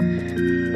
嗯。